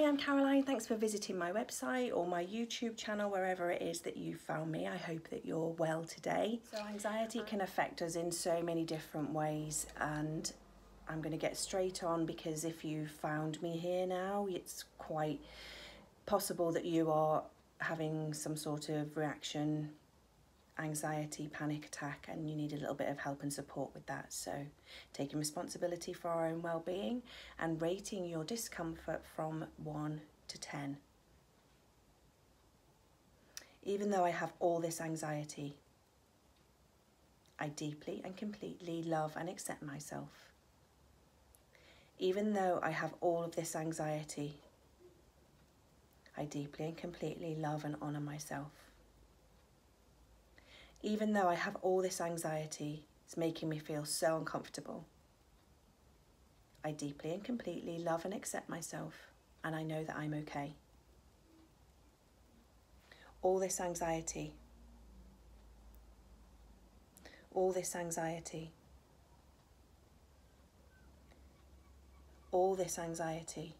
Hi, I'm Caroline. Thanks for visiting my website or my YouTube channel, wherever it is that you found me. I hope that you're well today. So, anxiety can affect us in so many different ways, and I'm going to get straight on because if you found me here now, it's quite possible that you are having some sort of reaction anxiety, panic attack, and you need a little bit of help and support with that. So, taking responsibility for our own well being and rating your discomfort from 1 to 10. Even though I have all this anxiety, I deeply and completely love and accept myself. Even though I have all of this anxiety, I deeply and completely love and honour myself even though I have all this anxiety, it's making me feel so uncomfortable. I deeply and completely love and accept myself, and I know that I'm okay. All this anxiety, all this anxiety, all this anxiety.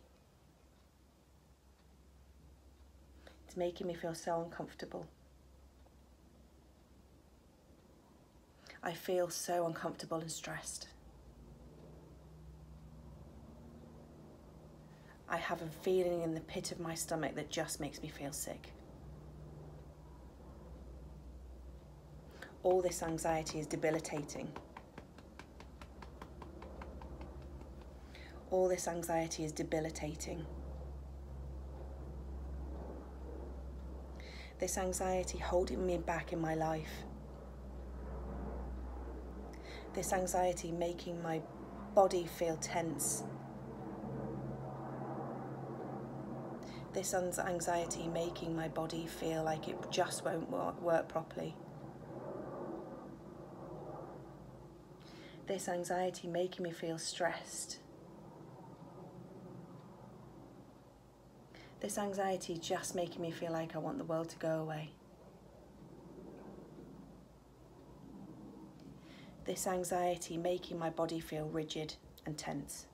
It's making me feel so uncomfortable. I feel so uncomfortable and stressed. I have a feeling in the pit of my stomach that just makes me feel sick. All this anxiety is debilitating. All this anxiety is debilitating. This anxiety holding me back in my life this anxiety making my body feel tense. This anxiety making my body feel like it just won't work properly. This anxiety making me feel stressed. This anxiety just making me feel like I want the world to go away. This anxiety making my body feel rigid and tense.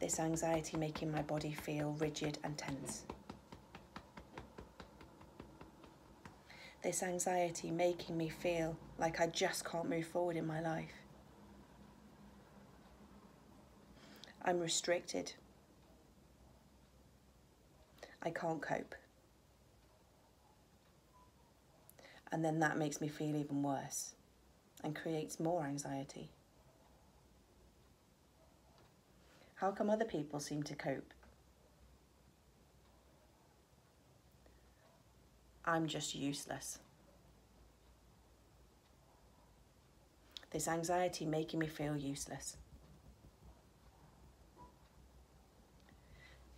This anxiety making my body feel rigid and tense. This anxiety making me feel like I just can't move forward in my life. I'm restricted. I can't cope. And then that makes me feel even worse and creates more anxiety. How come other people seem to cope? I'm just useless. This anxiety making me feel useless.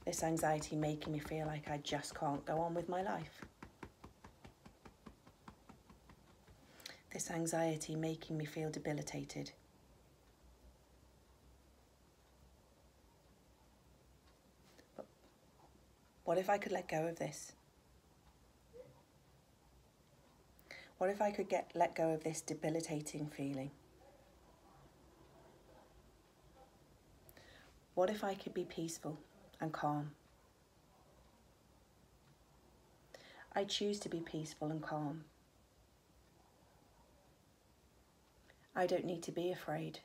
This anxiety making me feel like I just can't go on with my life. This anxiety making me feel debilitated. But what if I could let go of this? What if I could get let go of this debilitating feeling? What if I could be peaceful and calm? I choose to be peaceful and calm. I don't need to be afraid.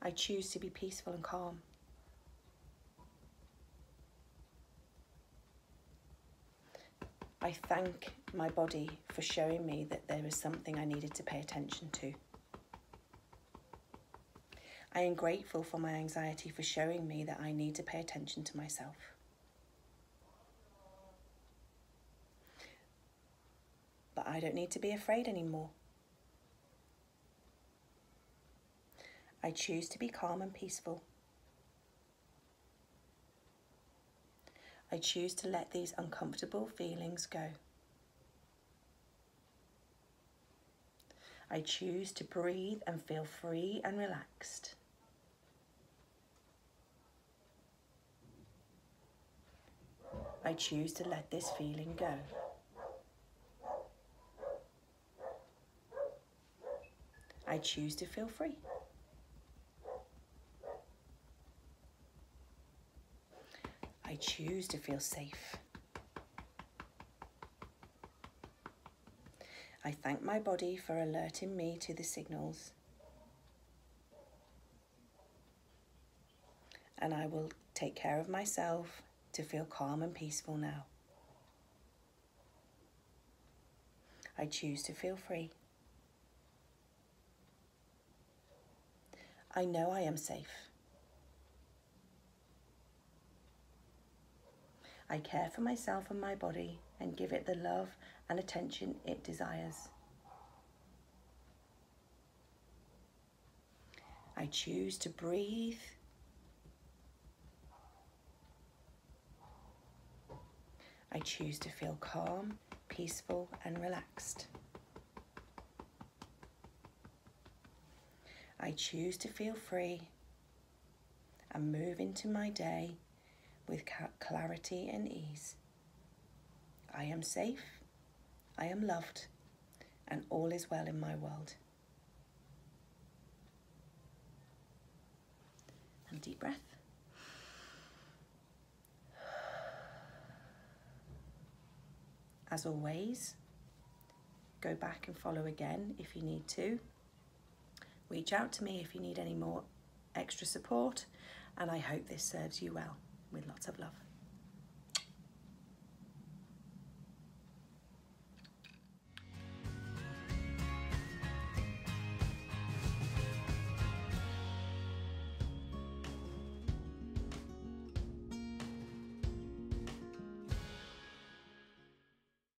I choose to be peaceful and calm. I thank my body for showing me that there was something I needed to pay attention to. I am grateful for my anxiety for showing me that I need to pay attention to myself. But I don't need to be afraid anymore. I choose to be calm and peaceful. I choose to let these uncomfortable feelings go. I choose to breathe and feel free and relaxed. I choose to let this feeling go. I choose to feel free. I choose to feel safe. I thank my body for alerting me to the signals. And I will take care of myself to feel calm and peaceful now. I choose to feel free. I know I am safe. I care for myself and my body and give it the love and attention it desires. I choose to breathe. I choose to feel calm, peaceful and relaxed. I choose to feel free and move into my day with clarity and ease. I am safe, I am loved, and all is well in my world. And deep breath. As always, go back and follow again if you need to. Reach out to me if you need any more extra support, and I hope this serves you well with lots of love.